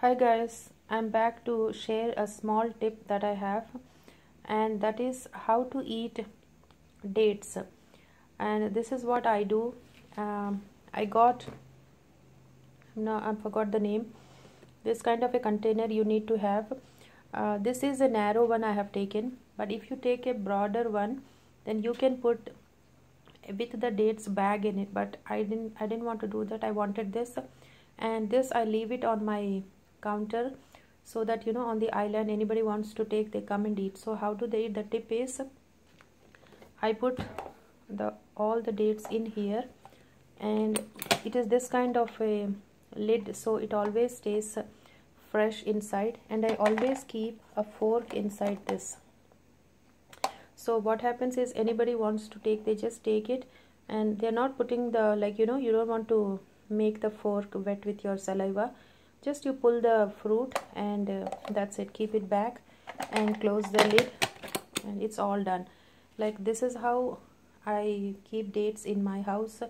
hi guys i'm back to share a small tip that i have and that is how to eat dates. And this is what i do. Um, i got no i forgot the name. This kind of a container you need to have. Uh, this is a narrow one i have taken but if you take a broader one then you can put with the dates bag in it. But i didn't i didn't want to do that. I wanted this and this i leave it on my counter so that you know on the island anybody wants to take they come and eat so how do they eat the tip is i put the all the dates in here and it is this kind of a lid so it always stays fresh inside and i always keep a fork inside this. So what happens is anybody wants to take they just take it and they're not putting the like you know you don't want to make the fork wet with your saliva just you pull the fruit and uh, that's it. Keep it back and close the lid and it's all done. Like this is how I keep dates in my house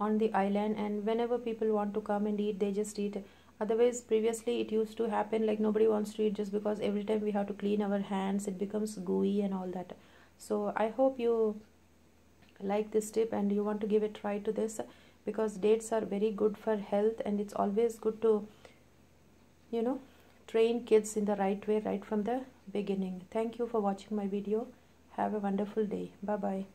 on the island and whenever people want to come and eat they just eat. Otherwise previously it used to happen like nobody wants to eat just because every time we have to clean our hands it becomes gooey and all that. So I hope you like this tip and you want to give a try to this because dates are very good for health and it's always good to you know train kids in the right way right from the beginning. Thank you for watching my video. Have a wonderful day. Bye bye